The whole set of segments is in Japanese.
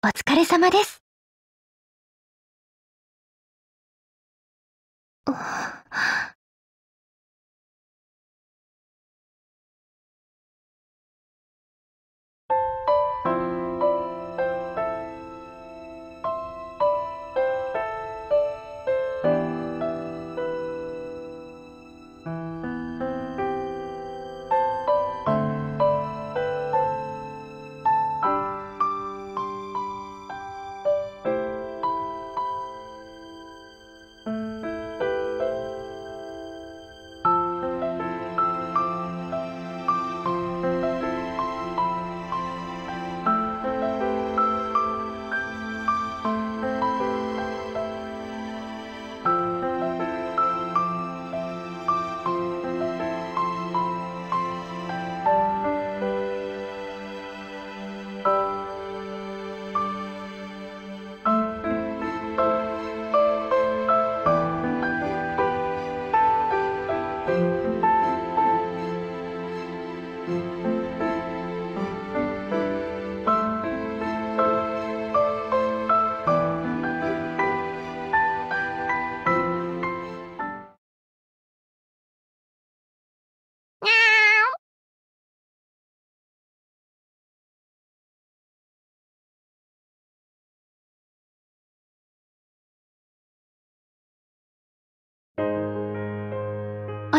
お疲れ様です。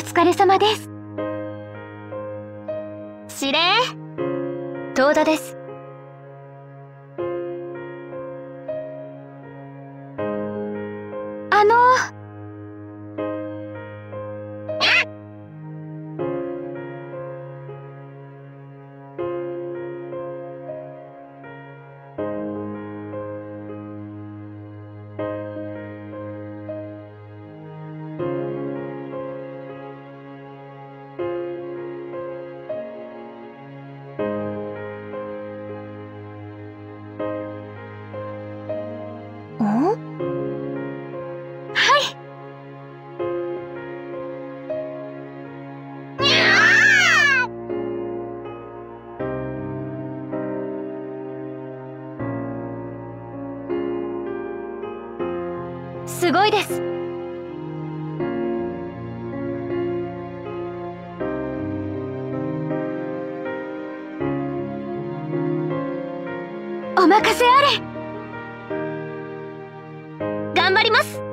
疲れ様です。指令遠田です。すごいです。お任せあれ。頑張ります。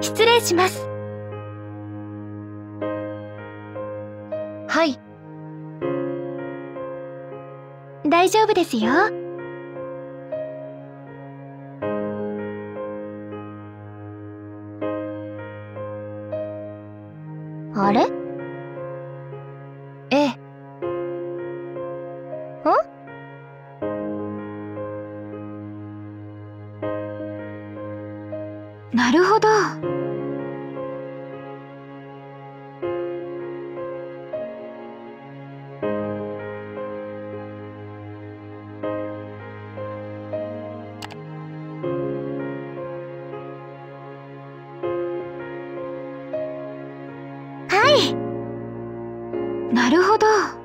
失礼します。はい。大丈夫ですよ。なるほど。なるほど。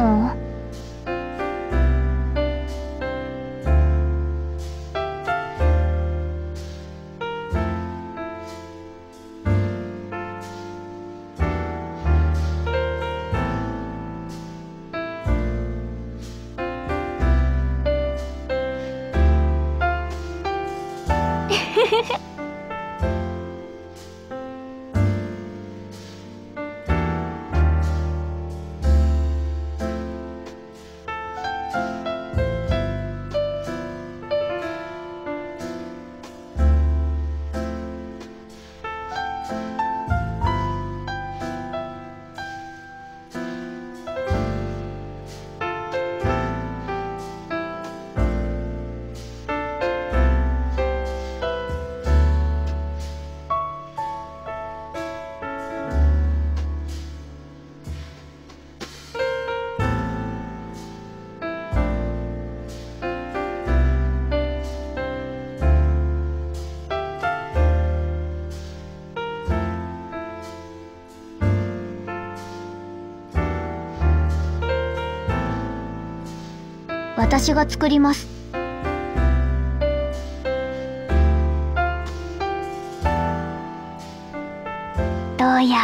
うんフフフ。私が作ります。どうや